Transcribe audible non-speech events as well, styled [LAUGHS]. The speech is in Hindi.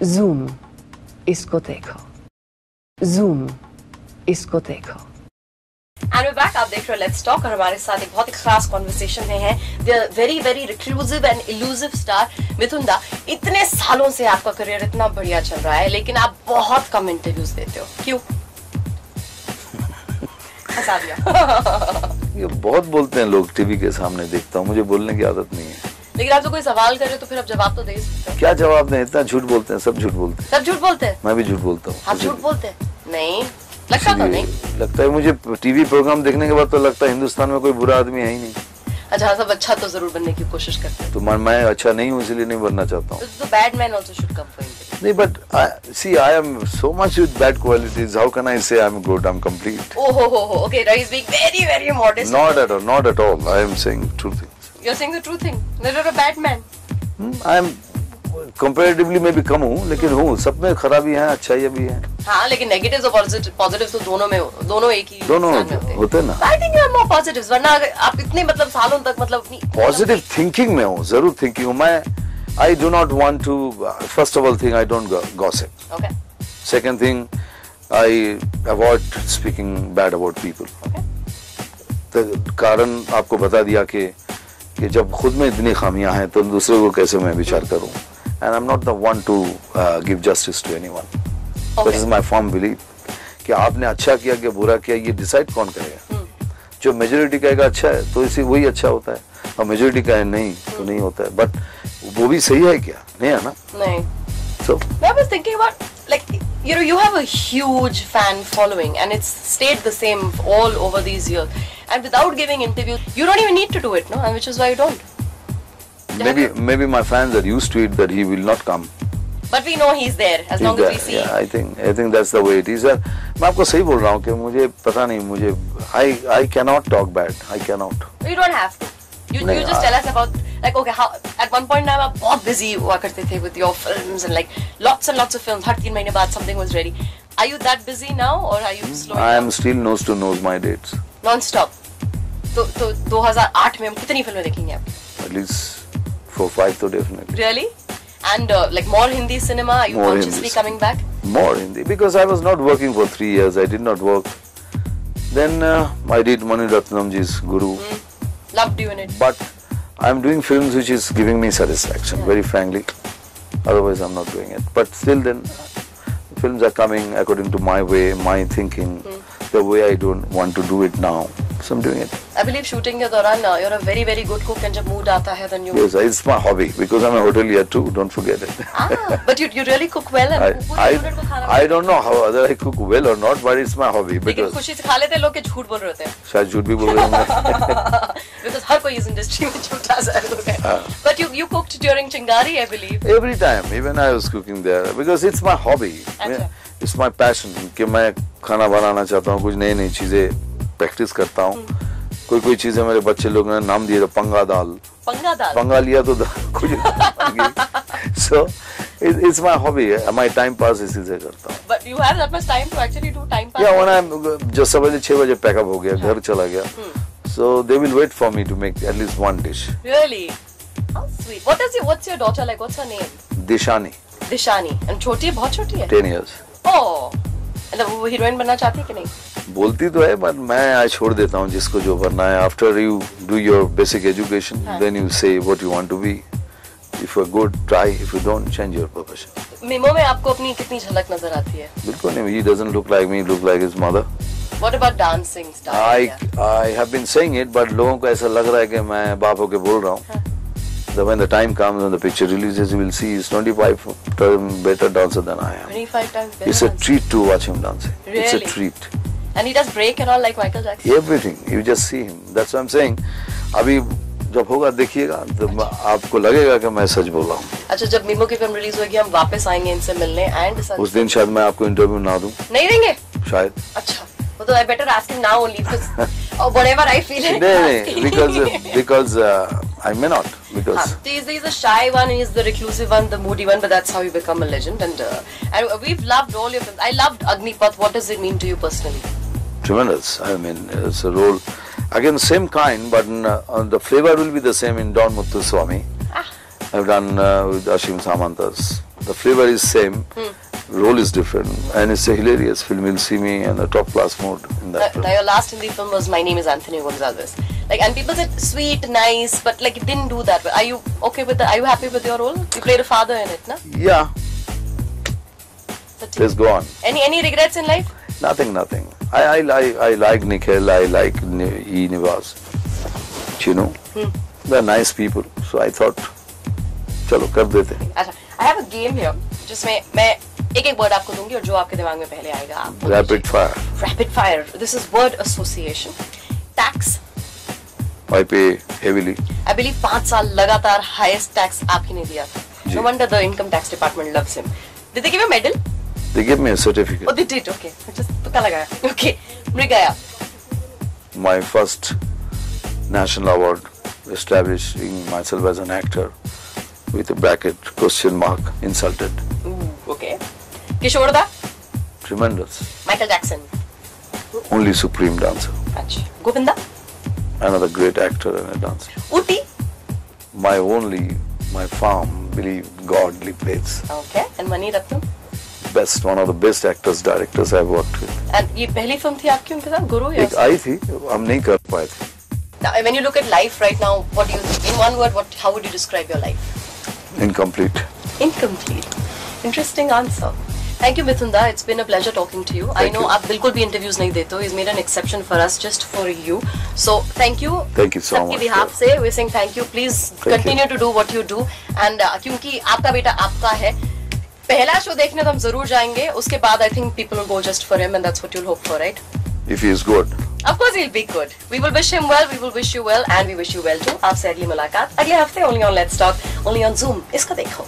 Zoom, इसको देखो Zoom, इसको देखो एंड वे बैक आप देख रहे हो लेट्स टॉक और हमारे साथ एक बहुत ही खास कॉन्वर्सेशन में है the very very reclusive and elusive star Mithun da. इतने सालों से आपका करियर इतना बढ़िया चल रहा है लेकिन आप बहुत कम इंटरव्यूज़ देते हो। क्यों? हंसा दिया। [LAUGHS] ये बहुत बोलते हैं लोग टीवी के सामने देखता हूँ मुझे बोलने की आदत नहीं है। लेकिन आप तो कोई सवाल करे तो फिर आप जवाब तो दे सकते हो। क्या जवाब दें? इतना झूठ बोलते हैं सब झूठ बोलते हैं। सब झूठ बोलते हैं? मैं भी झूठ बोलता हूँ। आप झूठ बोलते हैं? नहीं। लगता तो नहीं। लगता है मुझे टीवी प्रोग्राम देखने के बाद तो लगता है हिंदुस्तान में कोई बुरा आदमी है ही नहीं। अच्छा हाँ, सब अच्छा तो ज़रूर बनने की कोशिश करते हैं। तो मैं अच्छा नहीं हूँ इसलिए नहीं बनना चाहता हूँ। तो bad man also should come for नहीं but see I am so much with bad qualities how can I say I am good I am complete ho ho. Okay, now he's being very very not at all not at all I am saying true things You're saying the true thing. That you're a bad man. Am comparatively मैं भी कम हूँ लेकिन हूँ सब में खराबी है अच्छाइयाँ भी हैं हाँ लेकिन negatives और positive positives तो दोनों में दोनों एक ही दोनों होते हैं ना I think you are more positives वरना आप इतने मतलब सालों तक मतलब अपनी पॉजिटिव थिंकिंग में हूँ ज़रूर थिंकिंग हूँ मैं I do not want to first of all thing I don't gossip Okay. Second thing I avoid speaking bad about people Okay. कारण आपको बता दिया कि कि जब खुद में इतनी खामियाँ हैं तो दूसरे को कैसे मैं विचार करूँ? And I am not the one to give justice to anyone this is my form believe कि आपने अच्छा किया कि बुरा किया ये डिसाइड कौन करेगा? जो मेजोरिटी कहेगा अच्छा है तो इसी वही अच्छा होता है। और मेजोरिटी कहे नहीं तो नहीं होता है। बट वो भी सही है क्या? नहीं है ना? नहीं। So I was thinking about like you know you have a huge fan following and it's stayed the same all over these years. and without giving interviews you don't even need to do it no and which is why you don't maybe maybe my fans are used to it that he will not come but we know he's there as long as we see I think I think that's the way it is मैं आपको सही बोल रहा हूँ कि मुझे पता नहीं मुझे I I can not talk bad I can not You don't have to. You, नहीं, you just हाँ। tell us about like okay how at one point time आप बहुत busy हुआ करते थे with your films and like lots and lots of films हर तीन महीने बाद something was ready. Are you that busy now or are you slowing I down? Am still nose to nose my dates non-stop? तो तो 2008 में हम कितनी फिल्में देखेंगे आप? एटलीस्ट फोर फाइव तो definitely Really? And uh, like more Hindi cinema? Are you More consciously Hindi coming back? more Hindi because I was not working for three years. I did not work. Then uh, I did Mani Ratnamji's Guru, Loved you in it. but I'm doing films which is giving me satisfaction. Very frankly, otherwise I'm not doing it. But still, then films are coming according to my way, my thinking, the way I don't want to do it now. So I'm doing it. I believe shooting के दौरान uh, you're a very very good cook and जब mood आता है then you. Yes, it's my hobby because I'm a hotelier too. Don't forget it. Ah, but you you really cook well and I, I, I don't know how whether I cook well or not, but it's my hobby लेकिन because खुशी से खा लेते हैं लोग के झूठ बोल रहे होते हैं शायद झूठ भी बोल रहे होंगे because हर कोई इस इंडस्ट्री में झूठा ज़रूर है but you you cooked during चिंगारी I believe every time even I was cooking there because it's my hobby अच्छा। it's my passion कि मैं खाना बनाना चाहता हूँ कुछ नई नई चीज़ें प्रैक्टिस करता हूँ। कोई कोई चीज़ें मेरे बच्चे लोग ने नाम दिए तो पंगा दाल। पंगा दाल? पंगा लिया तो [LAUGHS] कुछ so it's my hobby my time pass इसी से करता हूँ। But you have that much time to actually do time pass? या when I'm जो सवेरे छह बजे पैकअप हो गया घर चला गया so they will wait for me to make at least one dish really? How sweet. What is your what's your daughter like? What's her name? Dishani Dishani and छोटी है बहुत छोटी है? Ten years oh! मतलब वो हीरोइन बनना चाहती है कि नहीं? बोलती तो है बट मैं आज छोड़ देता हूँ जिसको जो बनना है after you do your basic education then you say what you want to be if you good try if you don't change your profession Mimoh में आपको अपनी कितनी झलक नज़र आती है बिल्कुल नहीं ही doesn't look like me look like his mother what about dancing style I yeah. I have been saying it but लोगों को ऐसा लग रहा है कि मैं बाप होके बोल रहा हूँ The when the time comes when the picture releases, you will see he's 25 times better dancer than I am. 25 times better It's a treat to watch him dancing. Really? It's a treat. and he does break and all like Michael Jackson Everything. You just see him. That's what I'm saying. अभी जब होगा देखिएगा तो आपको लगेगा कि मैं सच बोल रहा हूँ अच्छा जब मिमो की फिल्म रिलीज होगी हम वापस आएंगे इनसे मिलने एंड उस दिन शायद मैं आपको इंटरव्यू ना दूं नहीं देंगे शायद अच्छा वो तो I better ask him now only because और व्हाटएवर आई फील नहीं नहीं because because I may not Huh. Because So he's, he's the shy one, he's the reclusive one, the moody one, but that's how you become a legend. And, uh, and we've loved all your films. I loved Agnipath. What does it mean to you personally? Tremendous. I mean, it's a role again same kind, but uh, the flavor will be the same in Don Muthuswamy. Ah. I've done uh, with Ashim Samantas the flavor is same, Hmm. role is different, and it's a hilarious film. You'll see me in a top class mood in that Now, film. now your last Hindi film was My Name is Anthony Gonzalez. Like, and people said sweet, nice, but like it didn't do that. Are you okay with that? Are you happy with your role? You played a father in it, na? Yeah, let's go on. any any regrets in life? Nothing, nothing. I, I, I, I like Nikhil, I like E. Nivas. You know, Hmm. they're nice people. So I thought, चलो कर देते अच्छा, I have a game here जिसमें मैं एक एक वर्ड आपको दूँगी और जो आपके दिमाग में पहले आएगा आप। Rapid fire. Rapid fire. This is word association. Tax. I pay heavily. I believe पाँच साल लगातार highest tax आप ही ने दिया था. No wonder the income tax department loves him. Did they give a medal? They give me a certificate. Oh, they did. Okay. Just पता लगाया. Okay. Mrigaya. My first national award establishing myself as an actor with a bracket question mark insulted. Ooh, okay. किशोर दा. Tremendous. Michael Jackson. Only supreme dancer. अच्छा. Govinda. Another great actor and a dancer. Uti. My only, my farm, believe godly place. Okay. And Mani Ratnam. Best, one of the best actors, directors I've worked with. And ये पहली फिल्म थी आपकी उनके साथ गुरु या एक आई थी हम नहीं कर पाए थे Now, when you look at life right now, what do you think? In one word, what? How would you describe your life? incomplete. Incomplete. Interesting answer. Thank you, Mithunda. It's been a pleasure talking to you. I Thank know you. आप बिल्कुल भी interviews नहीं देते हो. He's made an exception for us, just for you. So thank you. Thank you so सबके much, behalf से we're saying thank you. Please Thank continue to do what you do. And uh, क्योंकि आपका बेटा आपका है. पहला शो देखने तो हम ज़रूर जाएँगे। उसके बाद I think people go just for him and that's what you right if he is good of course he will be good we will wish him well we will wish you well and we wish you well too आपसे अगली मुलाकात। अगले हफ़्ते only on let's talk only on Zoom इसको देखो।